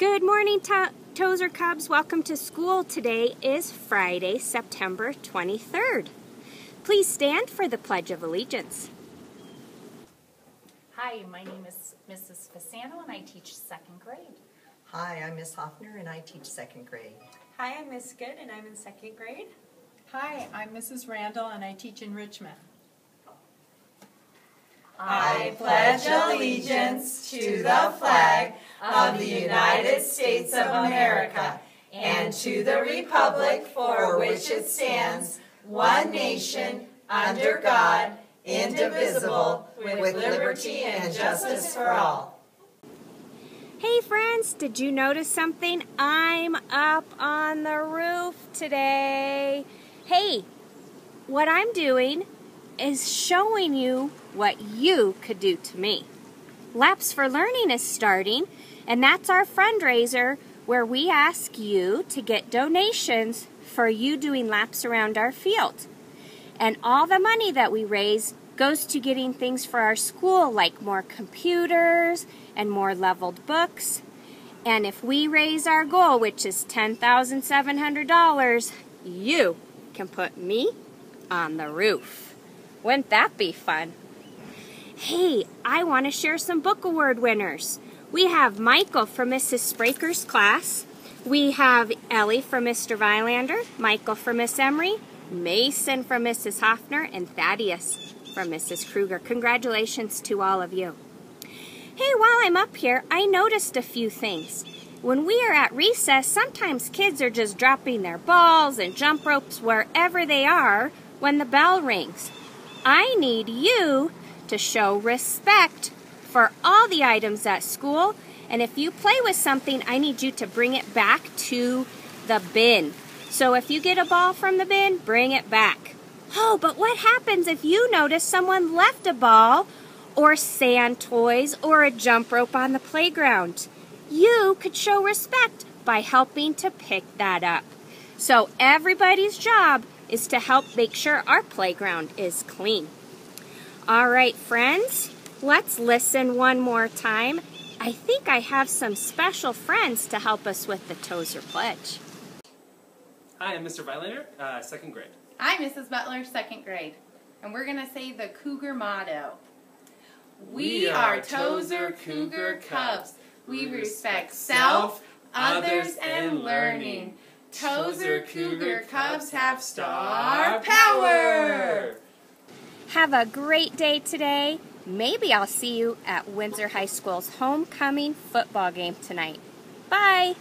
Good morning, to Tozer Cubs. Welcome to school. Today is Friday, September 23rd. Please stand for the Pledge of Allegiance. Hi, my name is Mrs. Fasano and I teach second grade. Hi, I'm Miss Hoffner and I teach second grade. Hi, I'm Miss Good and I'm in second grade. Hi, I'm Mrs. Randall and I teach in Richmond. I pledge allegiance to the flag of the United States of America and to the republic for which it stands, one nation, under God, indivisible, with liberty and justice for all. Hey friends, did you notice something? I'm up on the roof today. Hey, what I'm doing is showing you what you could do to me. Laps for Learning is starting, and that's our fundraiser where we ask you to get donations for you doing laps around our field. And all the money that we raise goes to getting things for our school like more computers and more leveled books. And if we raise our goal, which is $10,700, you can put me on the roof. Wouldn't that be fun? Hey, I want to share some book award winners. We have Michael from Mrs. Spraker's class. We have Ellie from Mr. Vilander, Michael from Miss Emery, Mason from Mrs. Hoffner, and Thaddeus from Mrs. Kruger. Congratulations to all of you. Hey, while I'm up here, I noticed a few things. When we are at recess, sometimes kids are just dropping their balls and jump ropes wherever they are when the bell rings. I need you to show respect for all the items at school. And if you play with something, I need you to bring it back to the bin. So if you get a ball from the bin, bring it back. Oh, but what happens if you notice someone left a ball or sand toys or a jump rope on the playground? You could show respect by helping to pick that up. So everybody's job is to help make sure our playground is clean. All right, friends, let's listen one more time. I think I have some special friends to help us with the Tozer Pledge. Hi, I'm Mr. Vilander, uh, second grade. Hi, Mrs. Butler, second grade. And we're going to say the Cougar motto. We are Tozer Cougar Cubs. We respect self, others, and learning. Tozer Cougar Cubs have star power! Have a great day today. Maybe I'll see you at Windsor High School's homecoming football game tonight. Bye!